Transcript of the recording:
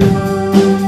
you.